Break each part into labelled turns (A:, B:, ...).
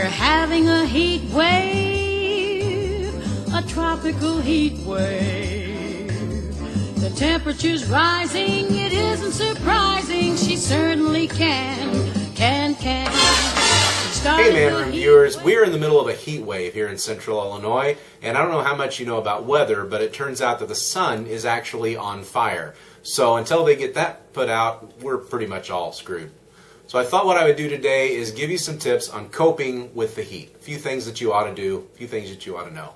A: We're having a heat wave, a tropical heat wave. The temperature's rising, it isn't surprising. She certainly can, can, can.
B: Hey Man Room viewers, we're in the middle of a heat wave here in central Illinois, and I don't know how much you know about weather, but it turns out that the sun is actually on fire. So until they get that put out, we're pretty much all screwed. So I thought what I would do today is give you some tips on coping with the heat. A few things that you ought to do, a few things that you ought to know.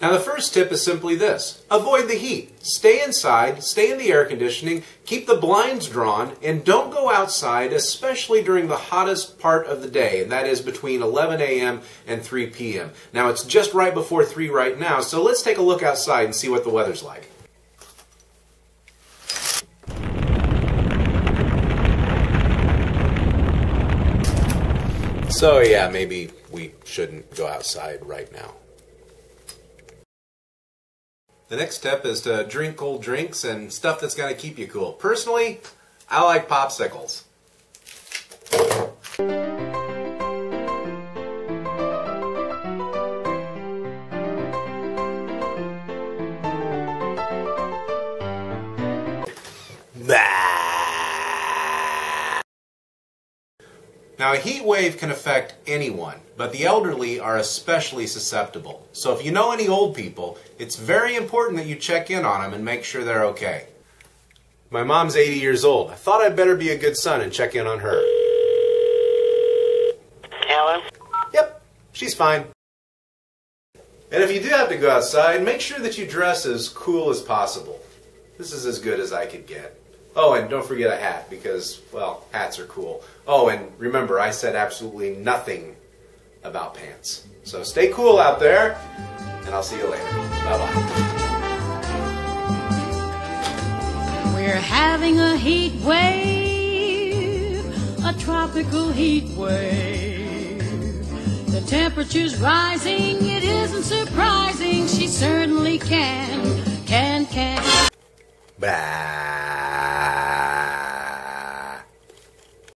B: Now the first tip is simply this. Avoid the heat. Stay inside, stay in the air conditioning, keep the blinds drawn, and don't go outside, especially during the hottest part of the day, and that is between 11 a.m. and 3 p.m. Now it's just right before 3 right now, so let's take a look outside and see what the weather's like. So yeah, maybe we shouldn't go outside right now. The next step is to drink cold drinks and stuff that's going to keep you cool. Personally, I like popsicles. Now, a heat wave can affect anyone, but the elderly are especially susceptible. So if you know any old people, it's very important that you check in on them and make sure they're okay. My mom's 80 years old. I thought I'd better be a good son and check in on her.
C: Hello?
B: Yep, she's fine. And if you do have to go outside, make sure that you dress as cool as possible. This is as good as I could get. Oh, and don't forget a hat because, well, hats are cool. Oh, and remember, I said absolutely nothing about pants. So stay cool out there, and I'll see you later. Bye bye.
A: We're having a heat wave, a tropical heat wave. The temperature's rising, it isn't surprising. She certainly can, can, can.
B: Bye.